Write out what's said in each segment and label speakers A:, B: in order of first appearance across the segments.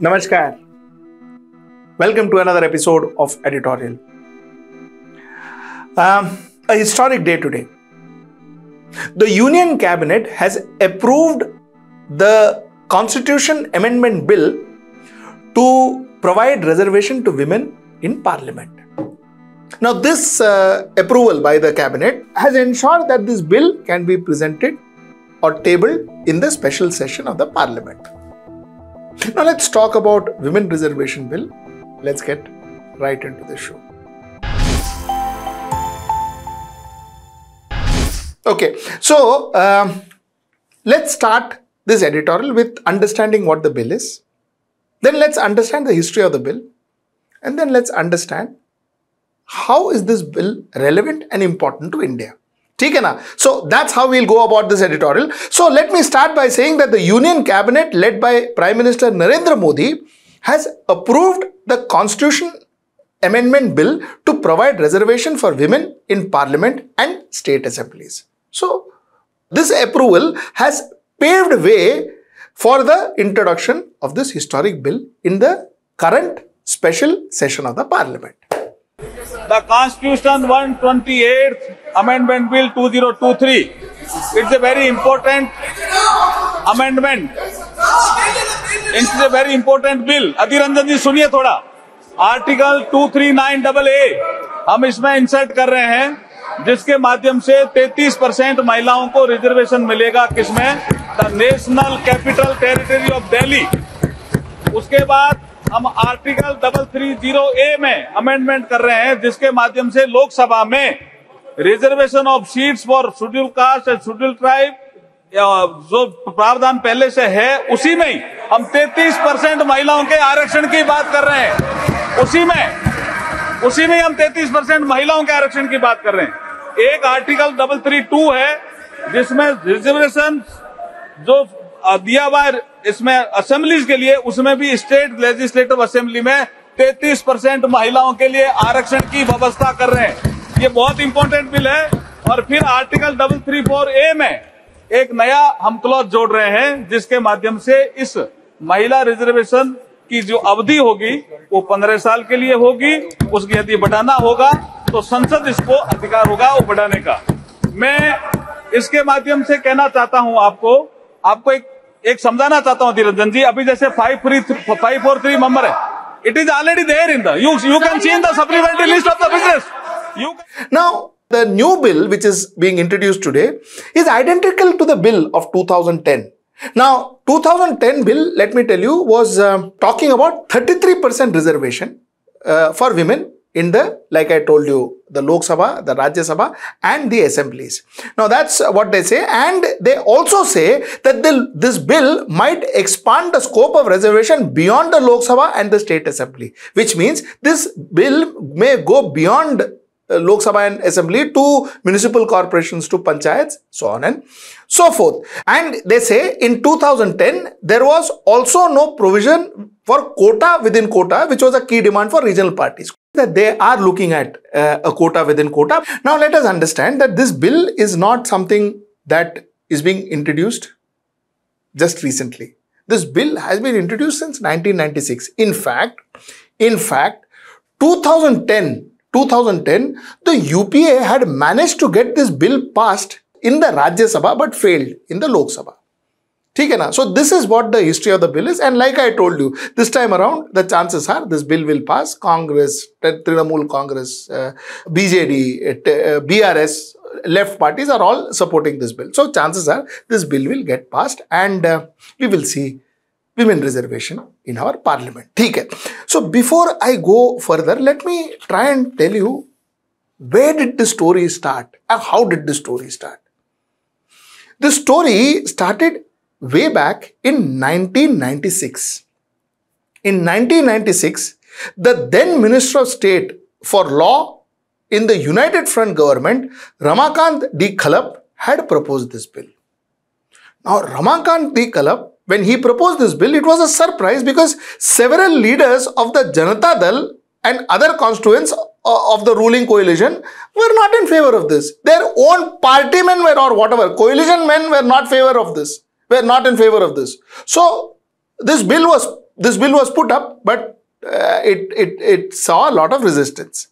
A: Namaskar. Welcome to another episode of Editorial. Um, a historic day today. The Union Cabinet has approved the Constitution Amendment Bill to provide reservation to women in Parliament. Now, this uh, approval by the Cabinet has ensured that this bill can be presented or tabled in the special session of the Parliament. Now let's talk about women reservation bill. Let's get right into the show. Okay, so um, let's start this editorial with understanding what the bill is. Then let's understand the history of the bill. And then let's understand how is this bill relevant and important to India. ठीक है ना so that's how we'll go about this editorial so let me start by saying that the union cabinet led by prime minister Narendra Modi has approved the constitution amendment bill to provide reservation for women in parliament and state assemblies so this approval has paved way for the introduction of this historic bill in the current special session of the parliament
B: The Constitution 128th Amendment Bill 2023. It's a very important amendment. It's a very important bill. Adhir Ranjan जी सुनिए थोड़ा article 239 double A हम इसमें insert कर रहे हैं, जिसके माध्यम से 33 परसेंट महिलाओं को रिजर्वेशन मिलेगा किसमें the national capital territory of Delhi उसके बाद हम article double three zero A में अमेंडमेंट कर रहे हैं, जिसके माध्यम से लोकसभा में reservation of seats for schedule caste and schedule tribe जो प्रावधान पहले से है, उसी में ही हम 33 परसेंट महिलाओं के आरक्षण की बात कर रहे हैं। उसी में उसी में हम 33 परसेंट महिलाओं के आरक्षण की बात कर रहे हैं। एक आर्टिकल डबल थ्री टू है, जिसमें रिजर्वेशन जो दिया हुआ इसमें असेंबलीज के लिए, उसमें भी स्टेट लेजिस्लेटिव असेंबली में 33 परसेंट महिलाओं के लिए आरक्षण की व्यवस्था कर रहे हैं। ये बहुत इंपॉर्टेंट बिल है और फिर article double three four A में एक नया हम क्लॉज जोड़ रहे हैं, जिसके माध्यम से इस महिला रिजर्वेशन की जो अवधि होगी, वो पंद्रह साल के लिए होगी। उसकी यदि बढ़ाना होगा तो संसद इसको अधिकार होगा वो बढ़ाने का। मैं इसके माध्यम से कहना चाहता हूँ आपको आपको एक एक समझाना चाहता हूँ अधीरंजन जी, अभी जैसे five three five four three member है। It is already there in the you you can see in the supplementary list of the business you
A: now the new bill which is being introduced today is identical to the bill of 2010 now 2010 bill let me tell you was talking about 33% reservation for women in the, like I told you, the Lok Sabha, the Rajya Sabha and the assemblies. Now that's what they say and they also say that the, this bill might expand the scope of reservation beyond the Lok Sabha and the state assembly, which means this bill may go beyond uh, Lok Sabha and Assembly to municipal corporations, to panchayats, so on and so forth. And they say in 2010, there was also no provision for quota within quota, which was a key demand for regional parties. That they are looking at uh, a quota within quota. Now, let us understand that this bill is not something that is being introduced just recently. This bill has been introduced since 1996. In fact, in fact, 2010 2010, the UPA had managed to get this bill passed in the Rajya Sabha but failed in the Lok Sabha. ठीक है ना so this is what the history of the bill is and like i told you this time around the chances are this bill will pass congress trinamool congress uh, bjd uh, brs left parties are all supporting this bill so chances are this bill will get passed and uh, we will see women reservation in our parliament ठीक है so before i go further let me try and tell you where did the story start and how did the story start the story started way back in 1996. In 1996, the then Minister of State for Law in the United Front government, Ramakant D. Khalap, had proposed this bill. Now, Ramakant D. Khalap, when he proposed this bill, it was a surprise because several leaders of the Janata Dal and other constituents uh, of the ruling coalition were not in favor of this. Their own party men were or whatever, coalition men were not favor of this, were not in favor of this. So, this bill was this bill was put up, but uh, it, it, it saw a lot of resistance.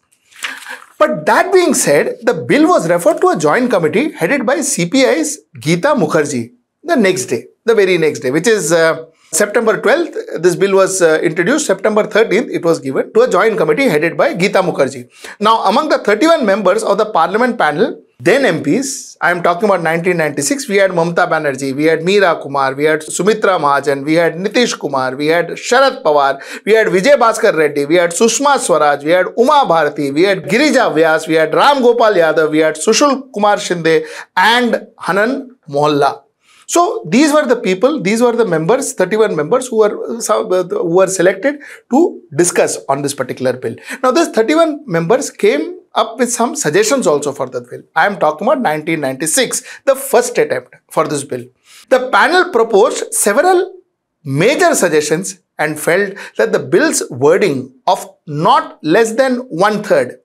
A: But that being said, the bill was referred to a joint committee headed by CPI's Geeta Mukherjee the next day, the very next day, which is uh, September 12th. This bill was uh, introduced. September 13th, it was given to a joint committee headed by Geeta Mukherjee. Now, among the 31 members of the parliament panel, then MPs, I am talking about 1996, we had Mamta Banerjee, we had Meera Kumar, we had Sumitra Mahajan, we had Nitish Kumar, we had Sharad Pawar, we had Vijay Bhaskar Reddy, we had Sushma Swaraj, we had Uma Bharati, we had Girija Vyas, we had Ram Gopal Yadav, we had Sushil Kumar Shinde and Hannan Mollah. So these were the people, these were the members, 31 members who were, who were selected to discuss on this particular bill. Now, these 31 members came up with some suggestions also for that bill. I am talking about 1996, the first attempt for this bill. The panel proposed several major suggestions and felt that the bill's wording of not less than one third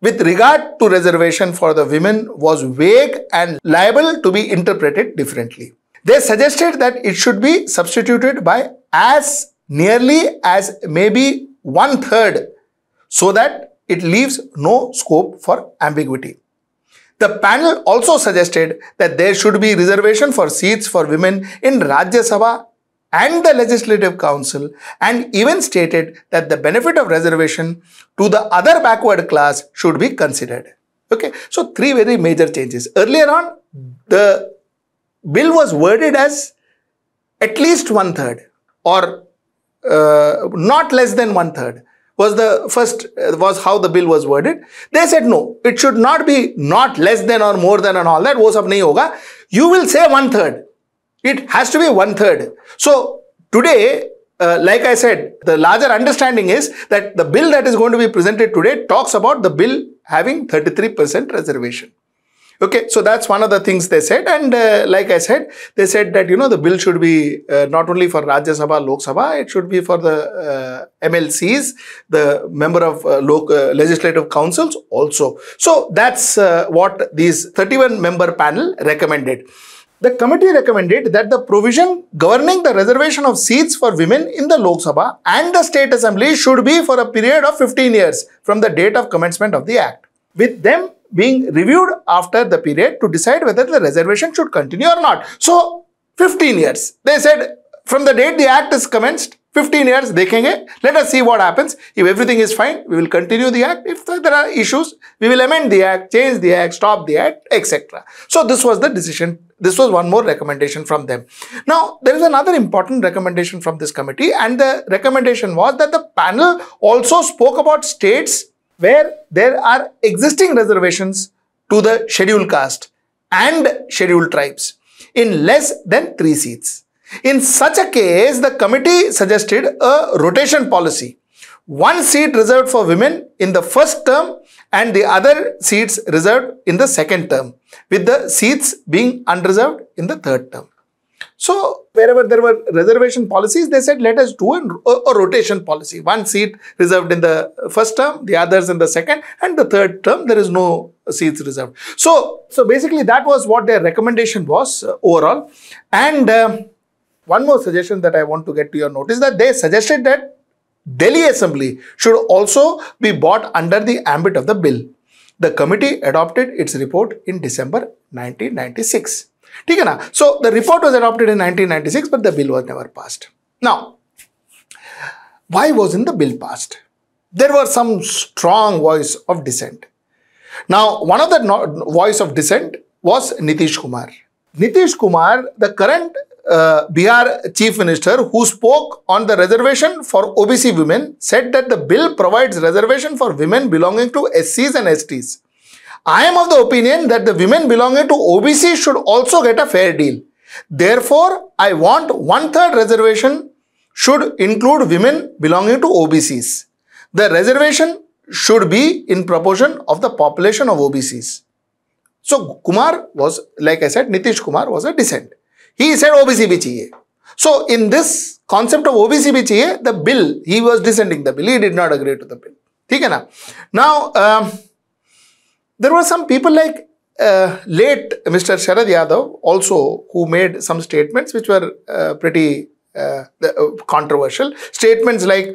A: with regard to reservation for the women was vague and liable to be interpreted differently. They suggested that it should be substituted by as nearly as maybe one third so that it leaves no scope for ambiguity. The panel also suggested that there should be reservation for seats for women in Rajya Sabha and the Legislative Council and even stated that the benefit of reservation to the other backward class should be considered. Okay, so three very major changes. Earlier on, the bill was worded as at least one third or uh, not less than one third was the first was how the bill was worded. They said no it should not be not less than or more than and all that. Wo sab nahi you will say one third. It has to be one third. So today uh, like I said, the larger understanding is that the bill that is going to be presented today talks about the bill having 33% reservation. Okay, so that's one of the things they said. And uh, like I said, they said that, you know, the bill should be uh, not only for Rajya Sabha, Lok Sabha, it should be for the uh, MLCs, the member of uh, uh, legislative councils also. So that's uh, what these 31 member panel recommended. The committee recommended that the provision governing the reservation of seats for women in the Lok Sabha and the State Assembly should be for a period of 15 years from the date of commencement of the Act. With them being reviewed after the period to decide whether the reservation should continue or not. So, 15 years. They said from the date the act is commenced, 15 years, dekhenge. Let us see what happens. If everything is fine, we will continue the act. If there are issues, we will amend the act, change the act, stop the act, etc. So, this was the decision. This was one more recommendation from them. Now, there is another important recommendation from this committee and the recommendation was that the panel also spoke about states where there are existing reservations to the scheduled caste and scheduled tribes in less than three seats. In such a case, the committee suggested a rotation policy. One seat reserved for women in the first term and the other seats reserved in the second term, with the seats being unreserved in the third term. So wherever there were reservation policies, they said, let us do a, a, rotation policy. One seat reserved in the first term, the others in the second, and the third term, there is no seats reserved. So, so basically that was what their recommendation was uh, overall. And uh, one more suggestion that I want to get to your notice that they suggested that Delhi Assembly should also be brought under the ambit of the bill. The committee adopted its report in December 1996. ठीक है ना so the report was adopted in 1996 but the bill was never passed now why wasn't the bill passed there were some strong voice of dissent now one of the no voice of dissent was nitish kumar nitish kumar the current uh, Bihar chief minister who spoke on the reservation for OBC women said that the bill provides reservation for women belonging to SCs and STs. I am of the opinion that the women belonging to OBC should also get a fair deal. Therefore, I want one-third reservation should include women belonging to OBCs. The reservation should be in proportion of the population of OBCs. So, Kumar was, like I said, Nitish Kumar was a dissent. He said OBC bhi chahiye. So, in this concept of OBC bhi chahiye, the bill, he was dissenting the bill. He did not agree to the bill. ठीक है ना Now, um, there were some people like uh, late Mr. Sharad Yadav also who made some statements which were uh, pretty uh, uh, controversial. Statements like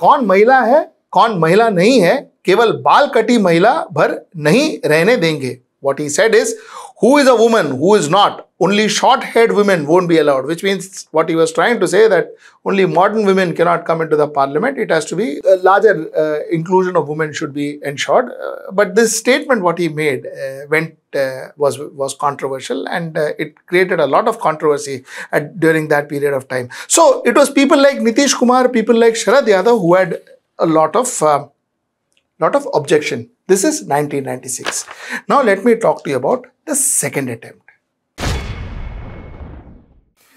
A: कौन महिला है कौन महिला नहीं है केवल बाल कटी महिला भर नहीं रहने देंगे what he said is who is a woman who is not only short haired women won't be allowed which means what he was trying to say that only modern women cannot come into the parliament. It has to be a larger uh, inclusion of women should be ensured. Uh, but this statement what he made uh, went uh, was was controversial and uh, it created a lot of controversy at, during that period of time. So it was people like nitish kumar people like sharad yadav who had a lot of uh, lot of objection. This is 1996. Now let me talk to you about the second attempt.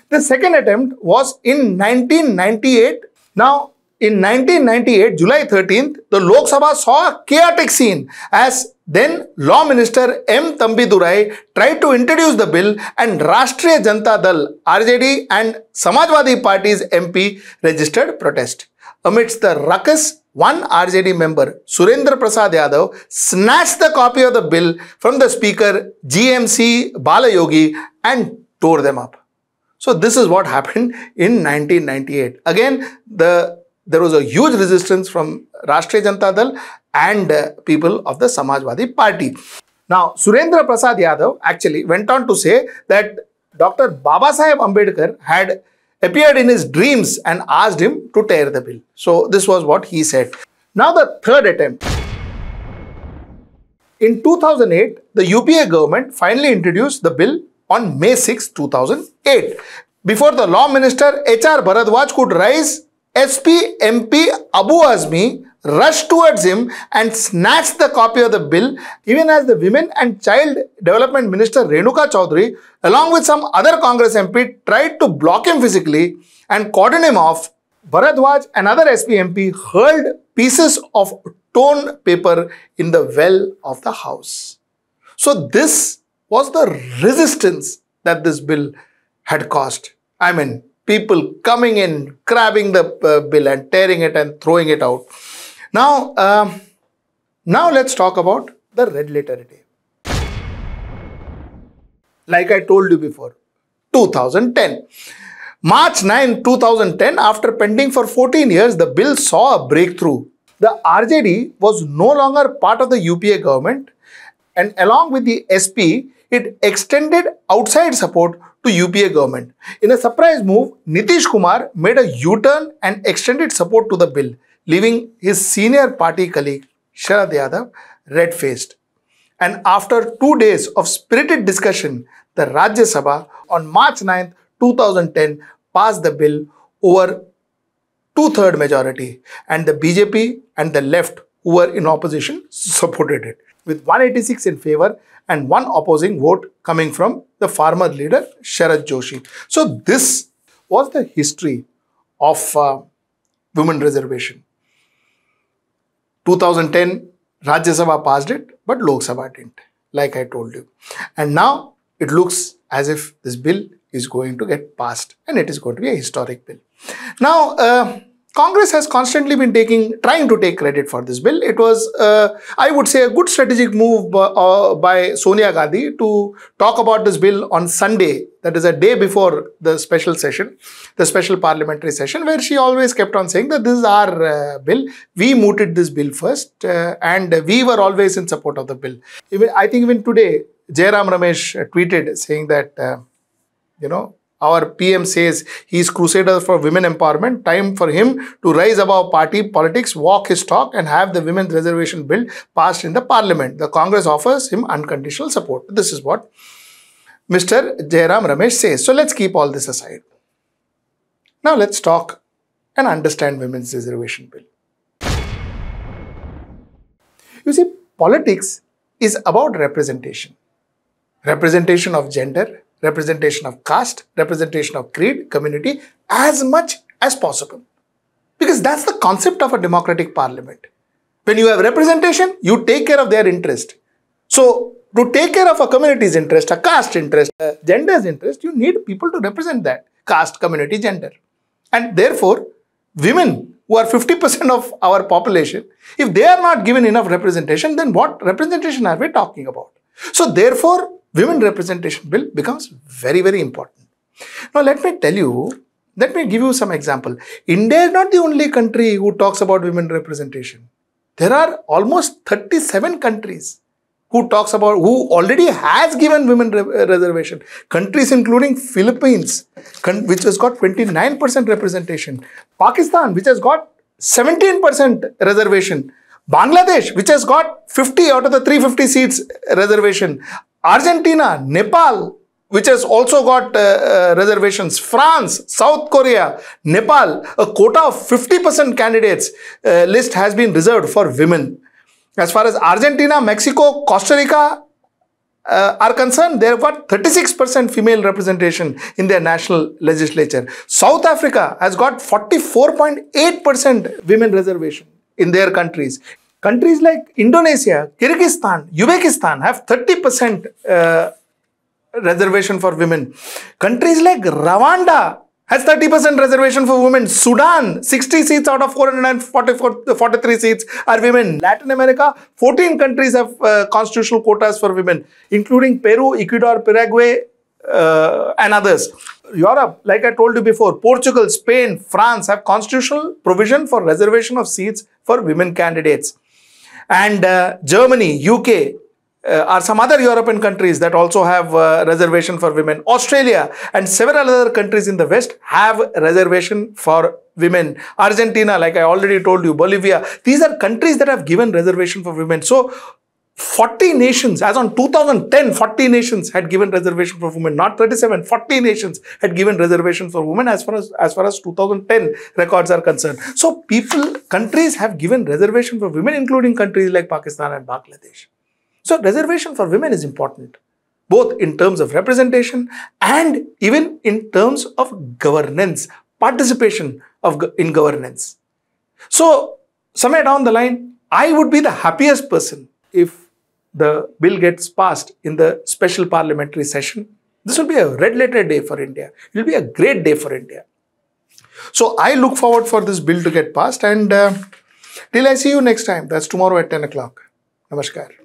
A: The second attempt was in 1998. Now, in 1998, July 13th, the Lok Sabha saw a chaotic scene as then Law Minister M. Thambidurai tried to introduce the bill and Rashtriya Janata Dal, RJD and Samajwadi Party's MP registered protest. Amidst the ruckus, one RJD member, Surendra Prasad Yadav, snatched the copy of the bill from the speaker GMC Balayogi and tore them up. So this is what happened in 1998. Again, the there was a huge resistance from Rashtriya Janata Dal and uh, people of the Samajwadi Party. Now, Surendra Prasad Yadav actually went on to say that Dr. Baba Saheb Ambedkar had appeared in his dreams and asked him to tear the bill. So this was what he said. Now the third attempt. In 2008, the UPA government finally introduced the bill on May 6, 2008. Before the law minister H.R. Bharadwaj could rise, SP MP Abu Azmi rushed towards him and snatched the copy of the bill, even as the Women and Child Development Minister Renuka Chaudhary, along with some other Congress MP, tried to block him physically and cordon him off. Bharadwaj and other SP MP hurled pieces of torn paper in the well of the house. So this was the resistance that this bill had caused. I mean, people coming in, grabbing the uh, bill and tearing it and throwing it out. Now, um, now let's talk about the red letter day. Like I told you before, 2010. March 9, 2010, after pending for 14 years, the bill saw a breakthrough. The RJD was no longer part of the UPA government and along with the SP, it extended outside support to UPA government. In a surprise move, Nitish Kumar made a U-turn and extended support to the bill, leaving his senior party colleague Sharad Yadav red-faced. And after two days of spirited discussion, the Rajya Sabha on March 9, 2010 passed the bill over two-third majority and the BJP and the left who were in opposition supported it with 186 in favor and one opposing vote coming from the farmer leader Sharad Joshi. So this was the history of uh, women reservation. 2010 Rajya Sabha passed it, but Lok Sabha didn't, like I told you. And now it looks as if this bill is going to get passed and it is going to be a historic bill. Now, uh, Congress has constantly been taking, trying to take credit for this bill. It was, uh, I would say, a good strategic move by, uh, by, Sonia Gandhi to talk about this bill on Sunday, that is a day before the special session, the special parliamentary session, where she always kept on saying that this is our uh, bill. We mooted this bill first, uh, and we were always in support of the bill. Even I think even today, Jairam Ramesh tweeted saying that, uh, you know, our PM says he is crusader for women empowerment. Time for him to rise above party politics, walk his talk, and have the women's reservation bill passed in the parliament. The Congress offers him unconditional support. This is what Mr. Jairam Ramesh says. So let's keep all this aside. Now let's talk and understand women's reservation bill. You see, politics is about representation. Representation of gender, representation of caste, representation of creed, community as much as possible. Because that's the concept of a democratic parliament. When you have representation, you take care of their interest. So, to take care of a community's interest, a caste interest, a gender's interest, you need people to represent that caste, community, gender. And therefore, women who are 50% of our population, if they are not given enough representation, then what representation are we talking about? So, therefore, women representation bill becomes very, very important. Now, let me tell you Let me give you some example. India is not the only country who talks about women representation. There are almost 37 countries who talks about who already has given women re- reservation countries including philippines which has got 29% representation pakistan which has got 17% reservation bangladesh which has got 50 out of the 350 seats reservation argentina nepal which has also got uh, uh, reservations. France, South Korea, Nepal, a quota of 50% candidates uh, list has been reserved for women. As far as Argentina, Mexico, Costa Rica uh, are concerned, they've got 36% female representation in their national legislature. South Africa has got 44.8% women reservation in their countries. Countries like Indonesia, Kyrgyzstan, Uzbekistan have 30% uh, reservation for women. Countries like Rwanda has 30% reservation for women. Sudan, 60 seats out of 443 seats are women. Latin America, 14 countries have uh, constitutional quotas for women, including Peru, Ecuador, Paraguay, uh, and others. Europe, like I told you before, Portugal, Spain, France have constitutional provision for reservation of seats for women candidates. And uh, Germany, UK, uh, are some other European countries that also have uh, reservation for women. Australia and several other countries in the West have reservation for women. Argentina, like I already told you, Bolivia, these are countries that have given reservation for women. So 40 nations, as on 2010, 40 nations had given reservation for women, not 37, 40 nations had given reservation for women as far as, as far as 2010 records are concerned. So people, countries have given reservation for women, including countries like Pakistan and Bangladesh. So reservation for women is important, both in terms of representation and even in terms of governance, participation of in governance. So somewhere down the line, I would be the happiest person if the bill gets passed in the special parliamentary session. This will be a red letter day for India. It will be a great day for India. So I look forward for this bill to get passed and uh, till I see you next time. That's tomorrow at 10 o'clock. Namaskar.